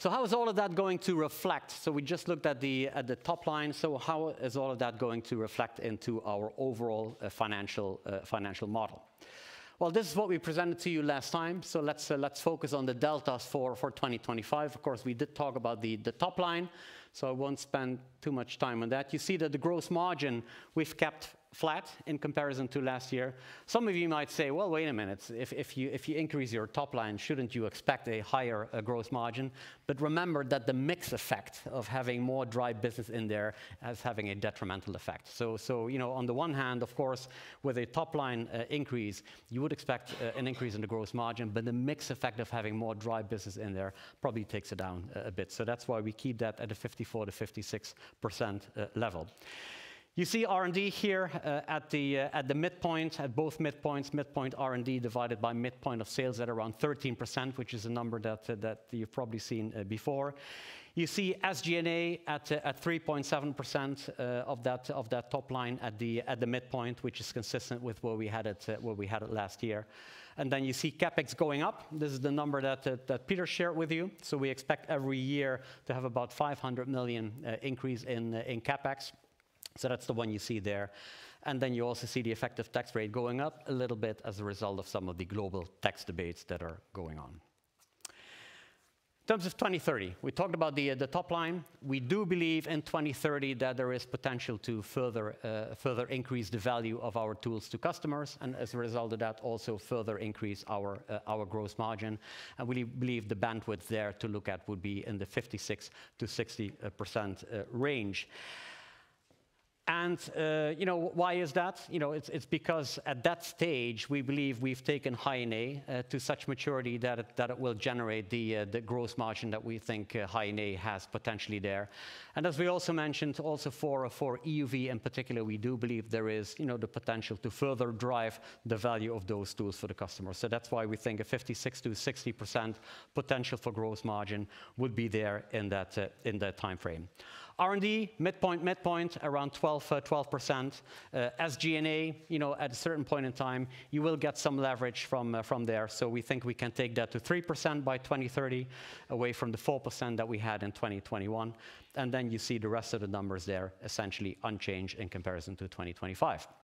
So how is all of that going to reflect? So we just looked at the, at the top line. So how is all of that going to reflect into our overall uh, financial, uh, financial model? Well, this is what we presented to you last time. So let's, uh, let's focus on the deltas for, for 2025. Of course, we did talk about the, the top line, so I won't spend too much time on that. You see that the gross margin we've kept flat in comparison to last year. Some of you might say, well, wait a minute, if, if, you, if you increase your top line, shouldn't you expect a higher uh, gross margin? But remember that the mix effect of having more dry business in there is having a detrimental effect. So, so you know, on the one hand, of course, with a top line uh, increase, you would expect uh, an increase in the gross margin, but the mix effect of having more dry business in there probably takes it down a bit. So that's why we keep that at a 54 to 56% uh, level. You see R&D here uh, at, the, uh, at the midpoint, at both midpoints, midpoint R&D divided by midpoint of sales at around 13%, which is a number that, uh, that you've probably seen uh, before. You see SG&A at, uh, at 3.7% uh, of, that, of that top line at the, at the midpoint, which is consistent with where we had it, where we had it last year. And then you see CapEx going up. This is the number that, that, that Peter shared with you. So we expect every year to have about 500 million increase in, in CapEx. So that's the one you see there. And then you also see the effective tax rate going up a little bit as a result of some of the global tax debates that are going on. In terms of 2030, we talked about the, uh, the top line. We do believe in 2030 that there is potential to further, uh, further increase the value of our tools to customers, and as a result of that, also further increase our, uh, our gross margin. And we believe the bandwidth there to look at would be in the 56 to 60% uh, range. And uh, you know why is that? You know, it's, it's because at that stage we believe we've taken High-NA uh, to such maturity that it, that it will generate the uh, the gross margin that we think uh, High-NA has potentially there. And as we also mentioned, also for for EUV in particular, we do believe there is you know the potential to further drive the value of those tools for the customer. So that's why we think a 56 to 60 percent potential for gross margin would be there in that uh, in that time frame. R&D, midpoint, midpoint, around 12, uh, 12%. Uh, SG&A, you know, at a certain point in time, you will get some leverage from, uh, from there. So we think we can take that to 3% by 2030, away from the 4% that we had in 2021. And then you see the rest of the numbers there, essentially unchanged in comparison to 2025.